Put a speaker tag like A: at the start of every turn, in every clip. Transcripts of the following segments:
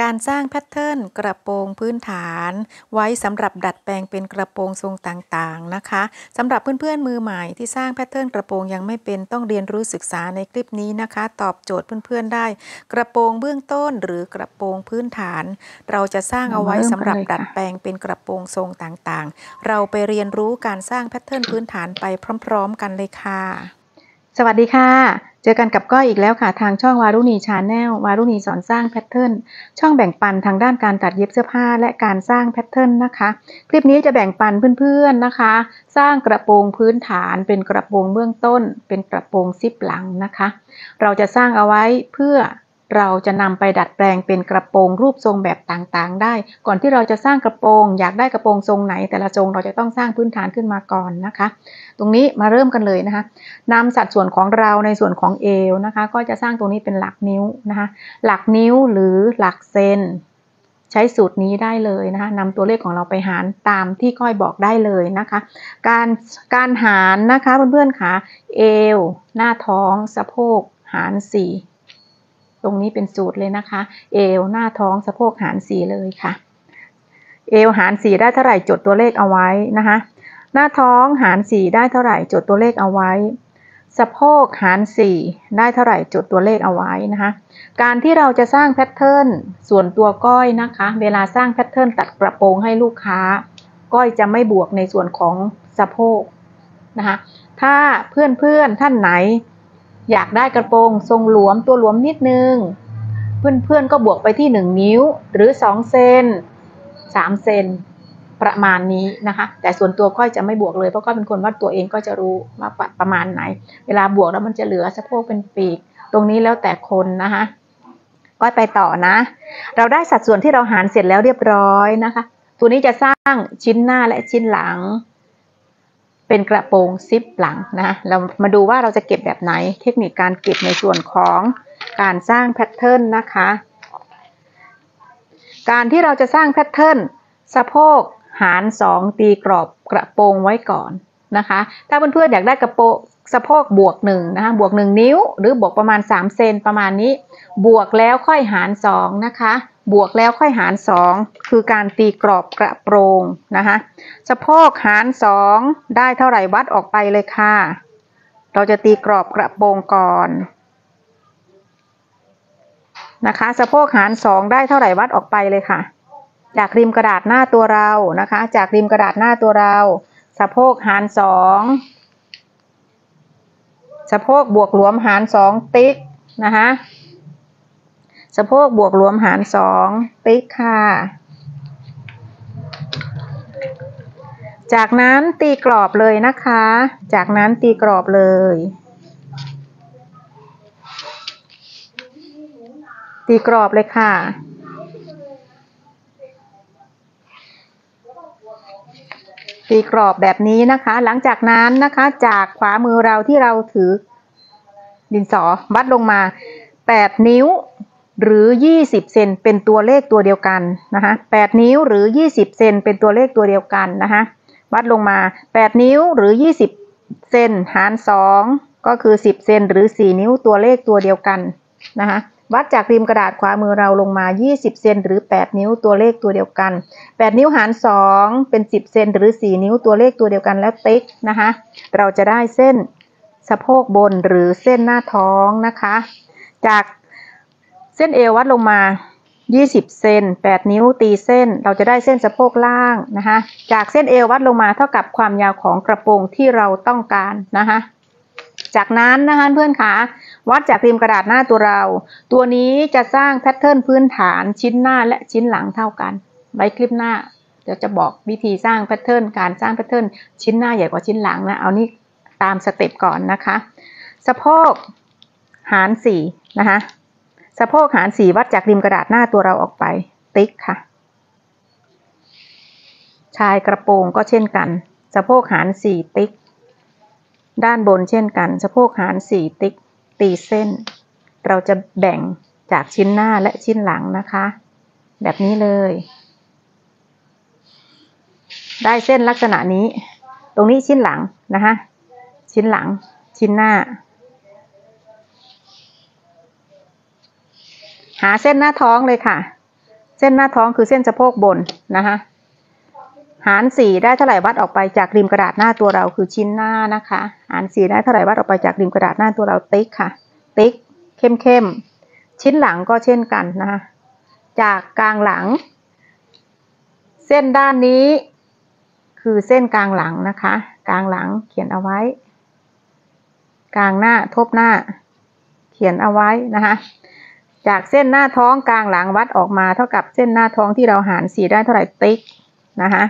A: การสร้างแพทเทิร์นกระโปรงพื้นฐาน ไว้สำหรับดัดแปลงเป็นกระโปรงทรงต่างๆนะคะสำหรับเพื่อนๆมือใหม่ที่สร้างแพทเทิร์นกระโปรงยังไม่เป็นต้องเรียนรู้ศึกษาในคลิปนี้นะคะ ตอบโจทย์เพื่อนๆได้ กระโปรงเบื้องต้นหรือกระโปรงพื้นฐาน เราจะสร้างเอาไว้สำหรับดัดแปลงเป็นกระโปรงทรงต่างๆ เราไปเรียนรู้การสร้างแพทเทิร์นพื้นฐานไปพร้อม ๆ กันเลยค่ะ
B: สวัสดีค่ะ เจอกันกับก้อยอีกแล้วค่ะ ทางช่องวารุณี Channel วารุณีสอนสร้างแพทเทิร์นช่องแบ่งปันทางด้านการตัดเย็บเสื้อผ้าและการสร้างแพทเทิร์นนะคะ คลิปนี้จะแบ่งปันเพื่อนๆนะคะ สร้างกระโปรงพื้นฐาน เป็นกระโปรงเบื้องต้น เป็นกระโปรงซิปหลังนะคะ เราจะสร้างเอาไว้เพื่อ เราจะนำไปดัดแปลงเป็นกระโปรงรูปทรงแบบต่างๆ ได้ ก่อนที่เราจะสร้างกระโปรง อยากได้กระโปรงทรงไหน แต่ละทรงเราจะต้องสร้างพื้นฐานขึ้นมาก่อนนะคะ ตรงนี้มาเริ่มกันเลยนะคะนำสัดส่วนของเราในส่วนของเอวนะคะ ก็จะสร้างตรงนี้เป็นหลักนิ้วนะคะ หลักนิ้วหรือหลักเซนใช้สูตรนี้ได้เลยนะคะนำตัวเลขของเราไปหารตามที่ก้อยบอกได้เลยนะคะ การการหารนะคะเพื่อนๆค่ะเอว หน้าท้อง สะโพก หารสี่ ตรงนี้เป็นสูตรเลยนะคะ เอวหน้าท้องสะโพกหารสี่เลยค่ะ เอวหารสี่ได้เท่าไหร่จดตัวเลขเอาไว้นะคะ หน้าท้องหารสี่ได้เท่าไหร่จดตัวเลขเอาไว้ สะโพกหารสี่ได้เท่าไหร่จดตัวเลขเอาไว้นะคะ การที่เราจะสร้างแพทเทิร์นส่วนตัวก้อยนะคะ เวลาสร้างแพทเทิร์นตัดกระโปรงให้ลูกค้า ก้อยจะไม่บวกในส่วนของสะโพกนะคะ ถ้าเพื่อนๆท่านไหน อยากได้กระโปรงทรงหลวมตัวหลวมนิดนึง เพื่อนๆก็บวกไปที่ 1 นิ้วหรือ 2 เซน3 เซนประมาณนี้นะคะ แต่ส่วนตัวก้อยจะไม่บวกเลยเพราะก้อยเป็นคนวัดตัวเองก็จะรู้ว่าประมาณไหน เวลาบวกแล้วมันจะเหลือสะโพกเป็นปีก ตรงนี้แล้วแต่คนนะคะก้อยไปต่อนะ เราได้สัดส่วนที่เราหารเสร็จแล้วเรียบร้อยนะคะ ตัวนี้จะสร้างชิ้นหน้าและชิ้นหลัง เป็นกระโปรงซิปหลังนะเรามาดูว่าเราจะเก็บแบบไหน เทคนิคการเก็บในส่วนของการสร้างแพทเทิร์นนะคะ การที่เราจะสร้างแพทเทิร์นสะโพกหาร 2 ตีกรอบกระโปรงไว้ก่อนนะคะ ถ้าเพื่อนๆอยากได้กระโปรงสะโพกบวกหนึ่งนะคะบวกหนึ่งนิ้ว หรือบวกประมาณ 3 เซนประมาณนี้ บวกแล้วค่อยหาร 2 นะคะ บวกแล้วค่อยหารสองคือการตีกรอบกระโปรงนะคะสะโพกหารสองได้เท่าไหร่วัดออกไปเลยค่ะ เราจะตีกรอบกระโปรงก่อนนะคะสะโพกหารสองได้เท่าไหร่วัดออกไปเลยค่ะ จากริมกระดาษหน้าตัวเรานะคะ จากริมกระดาษหน้าตัวเรา สะโพกหารสองสะโพกบวกหลวมหารสองติ๊กนะคะ สะโพกบวกรวมหารสองติ๊กค่ะ จากนั้นตีกรอบเลยนะคะ จากนั้นตีกรอบเลย ตีกรอบเลยค่ะตีกรอบแบบนี้นะคะ หลังจากนั้นนะคะ จากขวามือเราที่เราถือดินสอวัดลงมา 8 นิ้ว หรือ 20 เซนเป็นตัวเลขตัวเดียวกันนะคะ8นิ้วหรือ 20 เซนเป็นตัวเลขตัวเดียวกันนะคะวัดลงมา 8 นิ้วหรือ 20 เซนหาร 2 ก็คือ 10 เซนหรือ 4 นิ้วตัวเลขตัวเดียวกันนะคะวัดจากริมกระดาษขวามือเราลงมา 20 เซนหรือ 8 นิ้วตัวเลขตัวเดียวกัน 8 นิ้วหาร 2 เป็น 10 เซนหรือ 4 นิ้วตัวเลขตัวเดียวกันแล้วติ๊กนะคะเราจะได้เส้นสะโพกบนหรือเส้นหน้าท้องนะคะ จาก ส้นเอววัดลงมา 20 เซน8 นิ้วตีเส้น เราจะได้เส้นสะโพกล่างนะคะ จากเส้นเอววัดลงมาเท่ากับความยาวของกระโปรงที่เราต้องการนะคะ จากนั้นนะคะเพื่อนคะวัดจากริมกระดาษหน้าตัวเรา ตัวนี้จะสร้างแพทเทิร์นพื้นฐานชิ้นหน้าและชิ้นหลังเท่ากันไว้คลิปหน้าเดี๋ยวจะบอกวิธีสร้างแพทเทิร์นการสร้างแพทเทิร์นชิ้นหน้าใหญ่กว่าชิ้นหลังนะเอานี่ตามสเต็ปก่อนนะคะ สะโพกหารสี่นะคะ สะโพกหารสี่วัดจากริมกระดาษหน้าตัวเราออกไป ติ๊กค่ะ ชายกระโปรงก็เช่นกัน สะโพกหารสี่ติ๊ก ด้านบนเช่นกัน สะโพกหารสี่ติ๊ก ตีเส้น เราจะแบ่งจากชิ้นหน้าและชิ้นหลังนะคะ แบบนี้เลย ได้เส้นลักษณะนี้ ตรงนี้ชิ้นหลังนะคะ ชิ้นหลัง ชิ้นหน้า หาเส้นหน้าท้องเลยค่ะ เส้นหน้าท้องคือเส้นสะโพกบนนะคะหารสี่ได้เท่าไหร่วัดออกไปจากริมกระดาษหน้าตัวเราคือชิ้นหน้านะคะ หารสี่ได้เท่าไหร่วัดออกไปจากริมกระดาษหน้าตัวเราติ๊กค่ะ ติ๊กเข้มเข้มๆชิ้นหลังก็เช่นกันนะคะ จากกลางหลัง เส้นด้านนี้ คือเส้นกลางหลังนะคะ กลางหลังเขียนเอาไว้ กลางหน้าทบหน้า เขียนเอาไว้นะคะ จากเส้นหน้าท้องกลางหลังวัดออกมาเท่ากับเส้นหน้าท้องที่เราหารสี่ได้เท่าไหร่ติ๊กนะคะ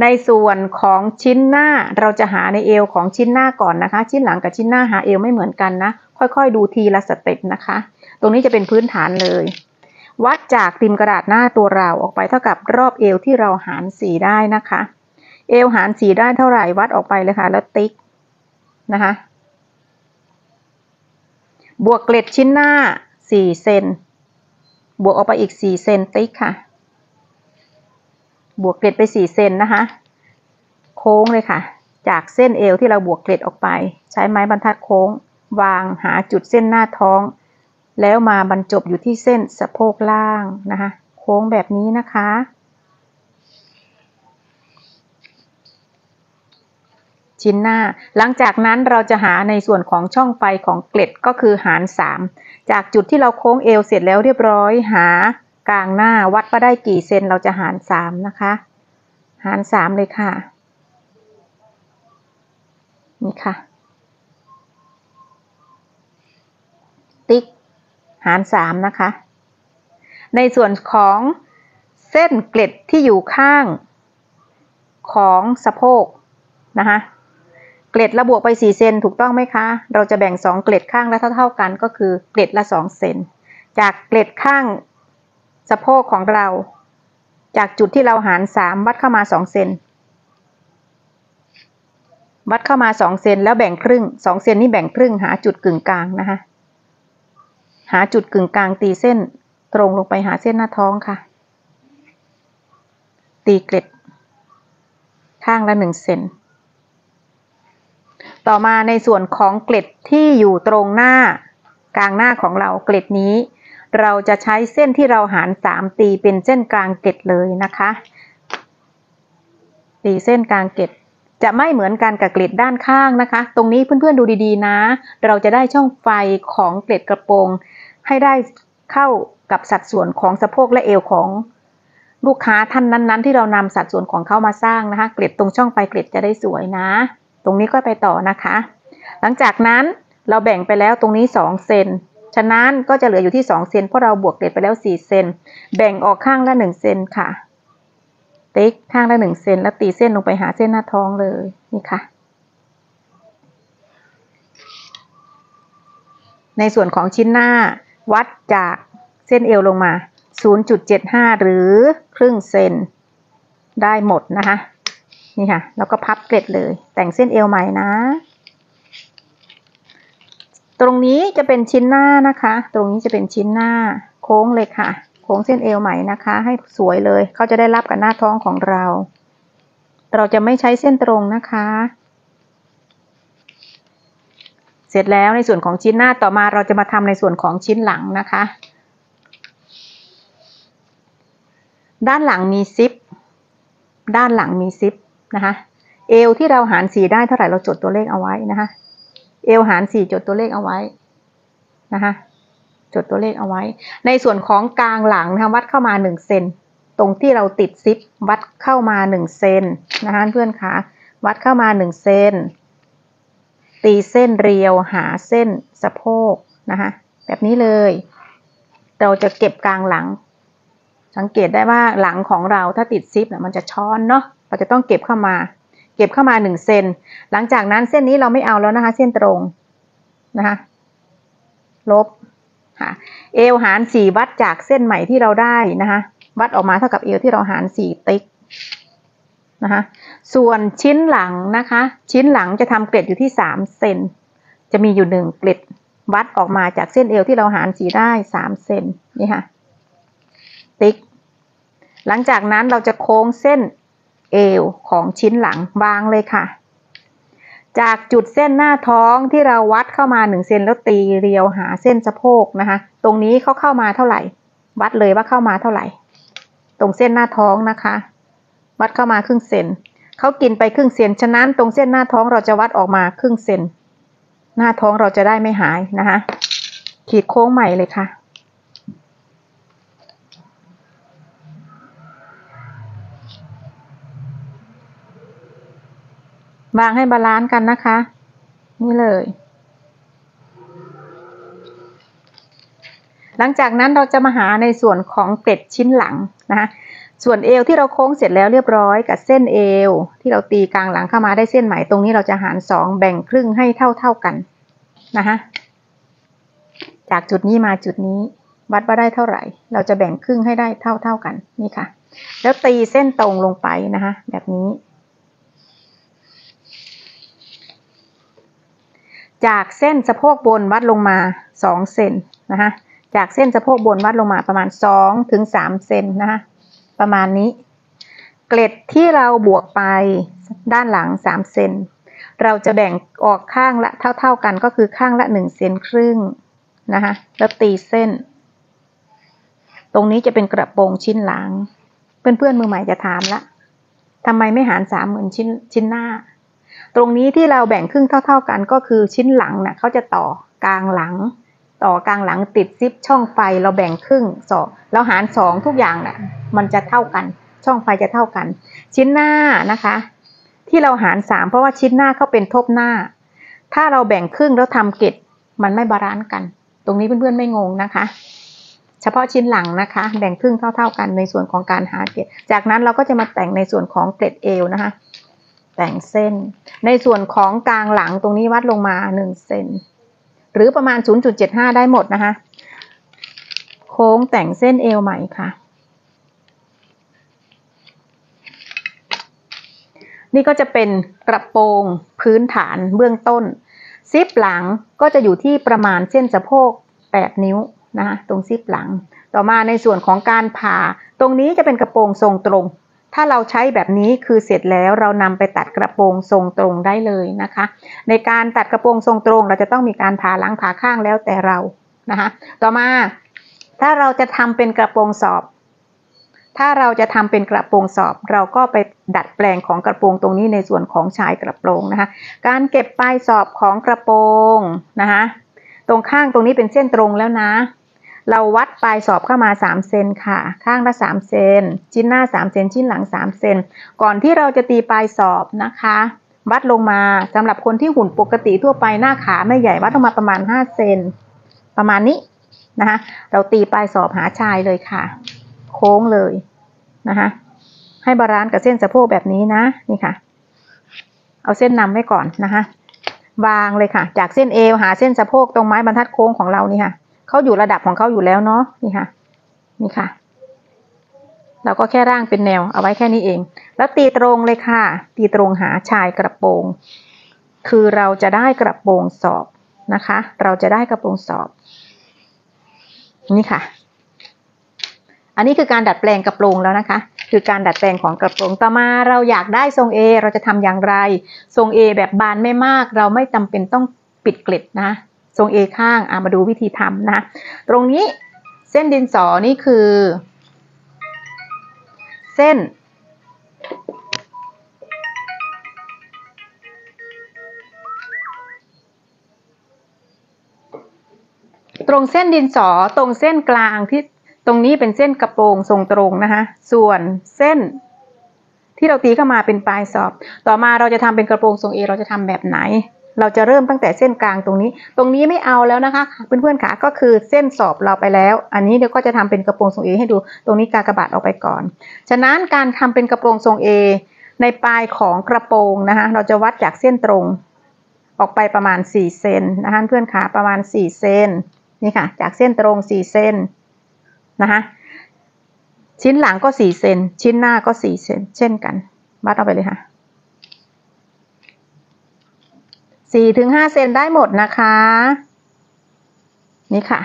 B: ในส่วนของชิ้นหน้าเราจะหาในเอวของชิ้นหน้าก่อนนะคะ ชิ้นหลังกับชิ้นหน้าหาเอวไม่เหมือนกันนะ ค่อยๆ ดูทีละสเต็ปนะคะ ตรงนี้จะเป็นพื้นฐานเลย วัดจากริมกระดาษหน้าตัวเราออกไปเท่ากับรอบเอวที่เราหารสี่ได้นะคะ เอวหารสี่ได้เท่าไหร่วัดออกไปเลยค่ะแล้วติ๊กนะคะ บวกเกล็ดชิ้นหน้า สี่เซนบวกออกไปอีกสี่เซนติ๊กค่ะ บวกเกล็ดไปสี่เซนนะคะ โค้งเลยค่ะ จากเส้นเอวที่เราบวกเกล็ดออกไป ใช้ไม้บรรทัดโค้ง วางหาจุดเส้นหน้าท้อง แล้วมาบรรจบอยู่ที่เส้นสะโพกล่างนะคะ โค้งแบบนี้นะคะ ชิ้นหน้า หลังจากนั้นเราจะหาในส่วนของช่องไฟของเกล็ดก็คือหาร 3 จากจุดที่เราโค้งเอวเสร็จแล้วเรียบร้อย หากลางหน้าวัดว่าได้กี่เซนเราจะหาร 3 นะคะ หาร 3 เลยค่ะ นี่ค่ะ ติ๊ก หาร 3 นะคะ ในส่วนของเส้นเกล็ดที่อยู่ข้างของสะโพกนะคะ เกล็ดระบวกไป 4 เซนถูกต้องไหมคะ เราจะแบ่ง 2 เกล็ดข้างและเท่า ๆกันก็คือเกล็ดละ 2 เซน จากเกล็ดข้างสะโพกของเรา จากจุดที่เราหาร 3 วัดเข้ามา 2 เซน วัดเข้ามา 2 เซนแล้วแบ่งครึ่ง 2 เซนนี่แบ่งครึ่งหาจุดกึ่งกลางนะคะ หาจุดกึ่งกลางตีเส้นตรงลงไปหาเส้นหน้าท้องค่ะ ตีเกล็ด ข้างละ 1 เซน ต่อมาในส่วนของเกล็ดที่อยู่ตรงหน้ากลางหน้าของเราเกล็ดนี้ เราจะใช้เส้นที่เราหารสามตีเป็นเส้นกลางเกล็ดเลยนะคะ ตีเส้นกลางเกล็ดจะไม่เหมือนกันกับเกล็ดด้านข้างนะคะ ตรงนี้เพื่อนๆดูดีๆนะ เราจะได้ช่องไฟของเกล็ดกระโปรงให้ได้เข้ากับสัดส่วนของสะโพกและเอวของลูกค้าท่านนั้น ๆ ที่เรานำสัดส่วนของเขามาสร้างนะคะ เกล็ดตรงช่องไฟเกล็ดจะได้สวยนะ ตรงนี้ก็ไปต่อนะคะ หลังจากนั้นเราแบ่งไปแล้วตรงนี้ 2 เซน ฉะนั้นก็จะเหลืออยู่ที่ 2 เซนเพราะเราบวกเกล็ดไปแล้ว 4 เซน แบ่งออกข้างละ 1 เซนค่ะ ติ๊กข้างละ 1 เซนแล้วตีเส้นลงไปหาเส้นหน้าท้องเลย นี่ค่ะ ในส่วนของชิ้นหน้าวัดจากเส้นเอวลงมา 0.75 หรือครึ่งเซนได้หมดนะคะ นี่ค่ะ แล้วก็พับเกล็ดเลย แต่งเส้นเอวใหม่นะ ตรงนี้จะเป็นชิ้นหน้านะคะ ตรงนี้จะเป็นชิ้นหน้าโค้งเลยค่ะ โค้งเส้นเอวใหม่นะคะ ให้สวยเลยเขาจะได้รับกับหน้าท้องของเรา เราจะไม่ใช้เส้นตรงนะคะ เสร็จแล้วในส่วนของชิ้นหน้าต่อมาเราจะมาทำในส่วนของชิ้นหลังนะคะ ด้านหลังมีซิปด้านหลังมีซิป นะคะเอวที่เราหารสี่ได้เท่าไหร่เราจดตัวเลขเอาไว้นะคะเอวหารสี่จดตัวเลขเอาไว้นะคะจดตัวเลขเอาไว้ ในส่วนของกลางหลังนะคะวัดเข้ามาหนึ่งเซนตรงที่เราติดซิปวัดเข้ามาหนึ่งเซนนะคะเพื่อนคะวัดเข้ามาหนึ่งเซนตีเส้นเรียวหาเส้นสะโพกนะคะแบบนี้เลย เราจะเก็บกลางหลัง สังเกตได้ว่าหลังของเราถ้าติดซิปเนี่ยมันจะช้อนเนาะ เราจะต้องเก็บเข้ามา เก็บเข้ามาหนึ่งเซนหลังจากนั้นเส้นนี้เราไม่เอาแล้วนะคะ เส้นตรงนะคะลบค่ะเอวหารสี่วัดจากเส้นใหม่ที่เราได้นะคะ วัดออกมาเท่ากับเอวที่เราหารสี่ติ๊กนะคะส่วนชิ้นหลังนะคะ ชิ้นหลังจะทำเกล็ดอยู่ที่สามเซนจะมีอยู่หนึ่งเกล็ดวัดออกมาจากเส้นเอวที่เราหารสีได้สามเซนนี่ค่ะ ติ๊ก หลังจากนั้นเราจะโค้งเส้น เอวของชิ้นหลังวางเลยค่ะ จากจุดเส้นหน้าท้องที่เราวัดเข้ามาหนึ่งเซนแล้วตีเรียวหาเส้นสะโพกนะคะ ตรงนี้เขาเข้ามาเท่าไหร่ วัดเลยว่าเข้ามาเท่าไหร่ ตรงเส้นหน้าท้องนะคะ วัดเข้ามาครึ่งเซนเขากินไปครึ่งเซนฉะนั้นตรงเส้นหน้าท้องเราจะวัดออกมาครึ่งเซนหน้าท้องเราจะได้ไม่หายนะคะ ขีดโค้งใหม่เลยค่ะ วางให้ balance กันนะคะ นี่เลย หลังจากนั้นเราจะมาหาในส่วนของเกล็ดชิ้นหลังนะคะส่วนเอวที่เราโค้งเสร็จแล้วเรียบร้อยกับเส้นเอว ที่เราตีกลางหลังเข้ามาได้เส้นไหมตรงนี้เราจะหารสองแบ่งครึ่งให้เท่าเท่ากันนะคะจากจุดนี้มาจุดนี้วัดว่าได้เท่าไหร่ เราจะแบ่งครึ่งให้ได้เท่าเท่ากันนี่ค่ะ แล้วตีเส้นตรงลงไปนะคะแบบนี้ จากเส้นสะโพกบนวัดลงมาสองเซนนะคะจากเส้นสะโพกบนวัดลงมาประมาณสองถึงสามเซนนะคะประมาณนี้ เกล็ดที่เราบวกไปด้านหลังสามเซนเราจะแบ่งออกข้างละเท่า ๆกันก็คือข้างละหนึ่งเซนครึ่งนะคะแล้วตีเส้น ตรงนี้จะเป็นกระโปรงชิ้นหลัง เพื่อนๆมือใหม่จะถามละทำไมไม่หารสามเหมือนชิ้นชิ้นหน้า ตรงนี้ที่เราแบ่งครึ่งเท่า ๆกันก็คือชิ้นหลังนะ่ะเขาจะต่อกลางหลัง ต่อกลางหลังติดซิปช่องไฟเราแบ่งครึ่งสองเราหารสองทุกอย่างน่ะมันจะเท่ากัน ช่องไฟจะเท่ากัน ชิ้นหน้านะคะ ที่เราหารสามเพราะว่าชิ้นหน้าเขาเป็นทบหน้า ถ้าเราแบ่งครึ่งแล้วทำเกล็ดมันไม่ balance กัน ตรงนี้เพื่อนๆไม่งงนะคะ เฉพาะชิ้นหลังนะคะ แบ่งครึ่งเท่า ๆ กันในส่วนของการหาเกล็ดจากนั้นเราก็จะมาแต่งในส่วนของเกล็ดเอวนะคะ แต่งเส้น ในส่วนของกลางหลังตรงนี้วัดลงมาหนึ่งเซนหรือประมาณ 0.75 ได้หมดนะคะ โค้งแต่งเส้นเอวใหม่ค่ะ นี่ก็จะเป็นกระโปรงพื้นฐานเบื้องต้น ซิปหลังก็จะอยู่ที่ประมาณเส้นสะโพก 8 นิ้วนะคะตรงซิปหลัง ต่อมาในส่วนของการผ่า ตรงนี้จะเป็นกระโปรงทรงตรง ถ้าเราใช้แบบนี้คือเสร็จแล้วเรานำไปตัดกระโปรงทรงตรงได้เลยนะคะ ในการตัดกระโปรงทรงตรง เราจะต้องมีการผ่าหลังผ่าข้างแล้วแต่เรานะคะ ต่อมา ถ้าเราจะทำเป็นกระโปรงสอบ ถ้าเราจะทำเป็นกระโปรงสอบ เราก็ไปดัดแปลงของกระโปรงตรงนี้ในส่วนของชายกระโปรงนะคะ การเก็บปลายสอบของกระโปรงนะคะ ตรงข้างตรงนี้เป็นเส้นตรงแล้วนะ เราวัดปลายสอบเข้ามา 3 เซนค่ะ ข้างละ 3 เซน ชิ้นหน้า 3 เซน ชิ้นหลัง 3 เซน ก่อนที่เราจะตีปลายสอบนะคะ วัดลงมาสำหรับคนที่หุ่นปกติทั่วไปหน้าขาไม่ใหญ่วัดลงมาประมาณ 5 เซน ประมาณนี้นะคะ เราตีปลายสอบหาชายเลยค่ะ โค้งเลยนะคะให้ balance กับเส้นสะโพกแบบนี้นะ นี่ค่ะ เอาเส้นนำไว้ก่อนนะคะ วางเลยค่ะ จากเส้นเอวหาเส้นสะโพกตรงไม้บรรทัดโค้งของเรานี่ค่ะ เขาอยู่ระดับของเขาอยู่แล้วเนาะนี่ค่ะ นี่ค่ะ เราก็แค่ร่างเป็นแนวเอาไว้แค่นี้เอง แล้วตีตรงเลยค่ะ ตีตรงหาชายกระโปรง คือเราจะได้กระโปรงสอบนะคะ เราจะได้กระโปรงสอบ นี่ค่ะ อันนี้คือการดัดแปลงกระโปรงแล้วนะคะ คือการดัดแปลงของกระโปรง ต่อมาเราอยากได้ทรง A เราจะทำอย่างไร ทรง A แบบบานไม่มาก เราไม่จำเป็นต้องปิดเกล็ดนะ ทรง A ข้างอามาดูวิธีทำนะ ตรงนี้เส้นดินสอนี่คือ เส้น ตรงเส้นดินสอตรงเส้นกลางที่ตรงนี้เป็นเส้นกระโปรงทรงตรงนะคะ ส่วนเส้นที่เราตีเข้ามาเป็นปลายสอบ ต่อมาเราจะทำเป็นกระโปรงทรงเอเราจะทำแบบไหน เราจะเริ่มตั้งแต่เส้นกลางตรงนี้ ตรงนี้ไม่เอาแล้วนะคะเพื่อนๆค่ะก็คือเส้นสอบเราไปแล้ว อันนี้เดี๋ยวก็จะทำเป็นกระโปรงทรงเอให้ดู ตรงนี้กากระบาดออกไปก่อน ฉะนั้นการทำเป็นกระโปรงทรงเอในปลายของกระโปรงนะคะเราจะวัดจากเส้นตรงออกไปประมาณ 4 เซนนะคะเพื่อนขาประมาณ 4 เซนนี่ค่ะ จากเส้นตรง 4 เซนนะคะชิ้นหลังก็ 4 เซนชิ้นหน้าก็ 4 เซนเช่นกันวัดเอาไปเลยค่ะ 4ถึง5เซนได้หมดนะคะ นี่ค่ะ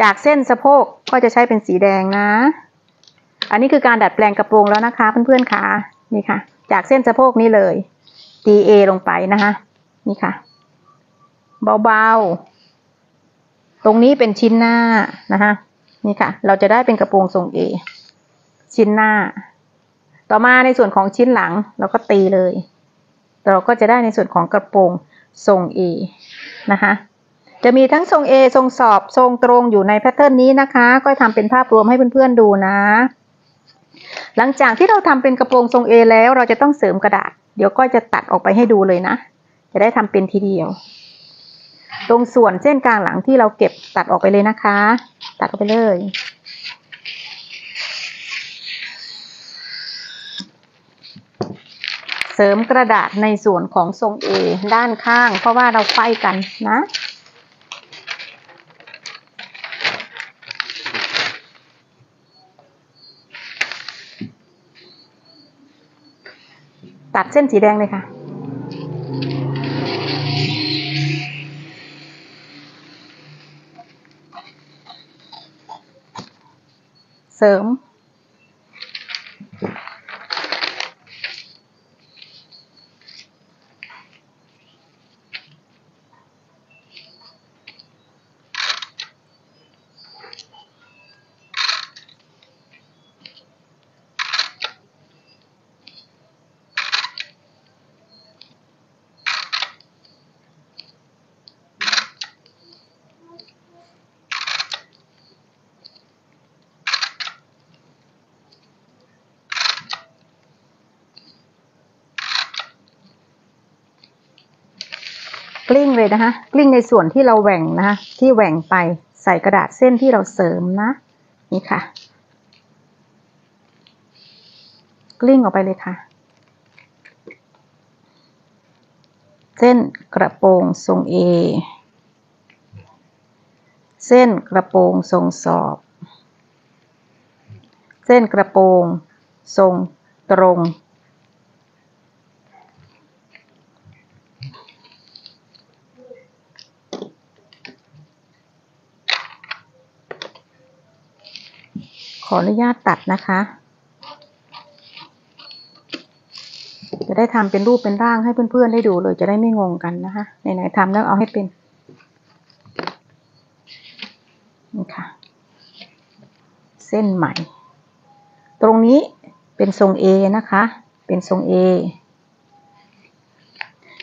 B: จากเส้นสะโพกก็จะใช้เป็นสีแดงนะ อันนี้คือการดัดแปลงกระโปรงแล้วนะคะ เพื่อนๆค่ะนี่ค่ะ จากเส้นสะโพกนี้เลย ตีเอลงไปนะคะ นี่ค่ะ เบาๆ ตรงนี้เป็นชิ้นหน้านะคะนี่ค่ะ เราจะได้เป็นกระโปรงทรงเอชิ้นหน้า ต่อมาในส่วนของชิ้นหลังเราก็ตีเลย เราก็จะได้ในส่วนของกระโปรงทรง A นะคะจะมีทั้งทรง A ทรงสอบทรงตรงอยู่ในแพทเทิร์นนี้นะคะ ก็ทำเป็นภาพรวมให้เพื่อนๆดูนะ หลังจากที่เราทำเป็นกระโปรงทรง A แล้วเราจะต้องเสริมกระดาษ เดี๋ยวก็จะตัดออกไปให้ดูเลยนะ จะได้ทำเป็นทีเดียว ตรงส่วนเส้นกลางหลังที่เราเก็บตัดออกไปเลยนะคะ ตัดออกไปเลย เสริมกระดาษในส่วนของทรง A ด้านข้าง เพราะว่าเราไฟกันนะตัดเส้นสีแดงเลยค่ะ เสริม กลิ้งเลยนะคะ กลิ้งในส่วนที่เราแหว่งนะคะ ที่แหว่งไปใส่กระดาษเส้นที่เราเสริมนะ นี่ค่ะ กลิ้งออกไปเลยค่ะ เส้นกระโปรงทรง A เส้นกระโปรงทรงสอบ เส้นกระโปรงทรงตรง ขออนุญาตตัดนะคะ จะได้ทำเป็นรูปเป็นร่างให้เพื่อนๆได้ดูเลยจะได้ไม่งงกันนะคะไหนๆทำแล้วเอาให้เป็นนี่ค่ะ เส้นใหม่ ตรงนี้เป็นทรง A นะคะ เป็นทรง A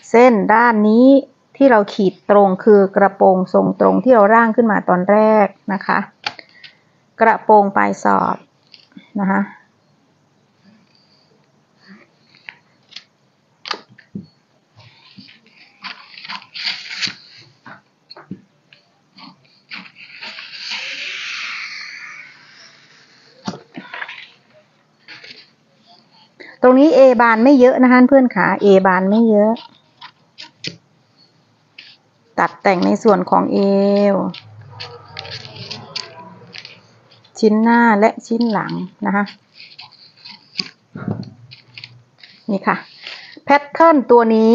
B: เส้นด้านนี้ที่เราขีดตรงคือกระโปรงทรงตรงที่เราร่างขึ้นมาตอนแรกนะคะ กระโปรงปลายสอบนะคะตรงนี้ A บานไม่เยอะนะคะเพื่อนขา A บานไม่เยอะ ตัดแต่งในส่วนของเอว ชิ้นหน้าและชิ้นหลังนะคะ นี่ค่ะ แพทเทิร์นตัวนี้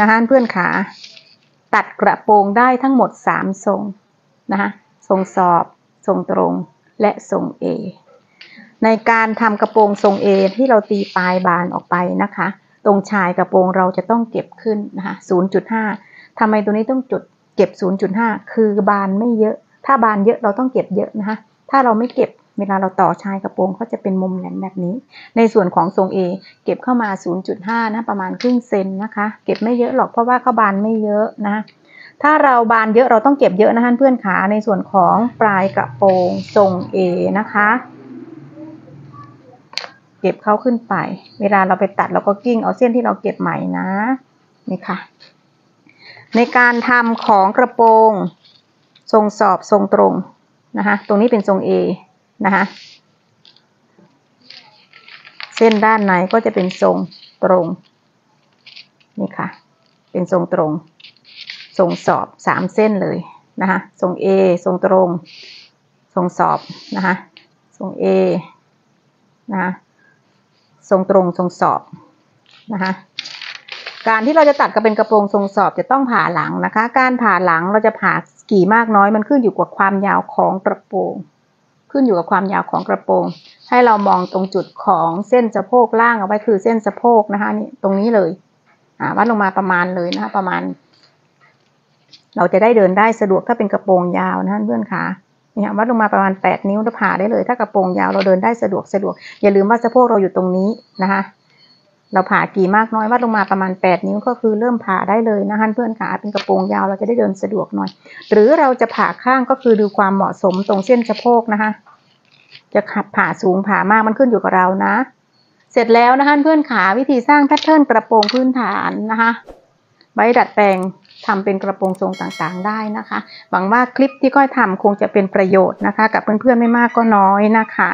B: นะคะเพื่อนขาตัดกระโปรงได้ทั้งหมดสามทรงนะคะทรงสอบ ทรงตรงและทรง A ในการทำกระโปรงทรง A ที่เราตีปลายบานออกไปนะคะ ตรงชายกระโปรงเราจะต้องเก็บขึ้นนะคะ0.5ทำไมตัวนี้ต้องจุดเก็บ 0.5 คือบานไม่เยอะ ถ้าบานเยอะเราต้องเก็บเยอะนะคะ ถ้าเราไม่เก็บเวลาเราต่อชายกระโปรงเขาจะเป็นมุมแหลมแบบนี้ ในส่วนของทรง A เก็บเข้ามา 0.5 นะประมาณครึ่งเซนนะคะ เก็บไม่เยอะหรอกเพราะว่าเขาบานไม่เยอะนะ ถ้าเราบานเยอะเราต้องเก็บเยอะนะคะเพื่อนขาในส่วนของปลายกระโปรงทรง A นะคะ เก็บเข้าขึ้นไป เวลาเราไปตัดเราก็กิ้งเอาเส้นที่เราเก็บใหม่นะนี่ค่ะ ในการทำของกระโปรงทรงสอบทรงตรง นะคะ ตรงนี้เป็นทรง A นะคะ เส้นด้านในก็จะเป็นทรงตรง นี่ค่ะ เป็นทรงตรง ทรงสอบสามเส้นเลยนะคะ ทรง A ทรงตรง ทรงสอบนะคะ ทรง A นะคะ ทรงตรง ทรงสอบนะคะ การที่เราจะตัดกระเป็นกระโปรงทรงสอบจะต้องผ่าหลังนะคะ การผ่าหลังเราจะผ่า กี่มากน้อยมันขึ้นอยู่กับความยาวของกระโปรง ขึ้นอยู่กับความยาวของกระโปรง ให้เรามองตรงจุดของเส้นสะโพกล่างเอาไว้คือเส้นสะโพกนะคะนี่ตรงนี้เลยอ่าวัดลงมาประมาณเลยนะคะประมาณ เราจะได้เดินได้สะดวกถ้าเป็นกระโปรงยาวนะเพื่อนคะเนี่ยวัดลงมาประมาณ 8 นิ้วแล้วผ่าได้เลย ถ้ากระโปรงยาวเราเดินได้สะดวกสะดวก อย่าลืมว่าสะโพกเราอยู่ตรงนี้นะคะ เราผ่ากี่มากน้อยวัดลงมาประมาณ 8 นิ้วก็คือเริ่มผ่าได้เลยนะคะเพื่อนขาเป็นกระโปรงยาวเราจะได้เดินสะดวกหน่อย หรือเราจะผ่าข้างก็คือดูความเหมาะสมตรงเส้นสะโพกนะคะ จะขับผ่าสูงผ่ามากมันขึ้นอยู่กับเรานะ เสร็จแล้วนะคะเพื่อนขาวิธีสร้างแพทเทิร์นกระโปรงพื้นฐานนะคะไว้ดัดแปลงทำเป็นกระโปรงทรงต่างๆได้นะคะ หวังว่าคลิปที่ก้อยทำคงจะเป็นประโยชน์นะคะ กับเพื่อนๆไม่มากก็น้อยนะคะ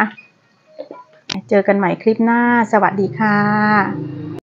B: เจอกันใหม่คลิปหน้า สวัสดีค่ะ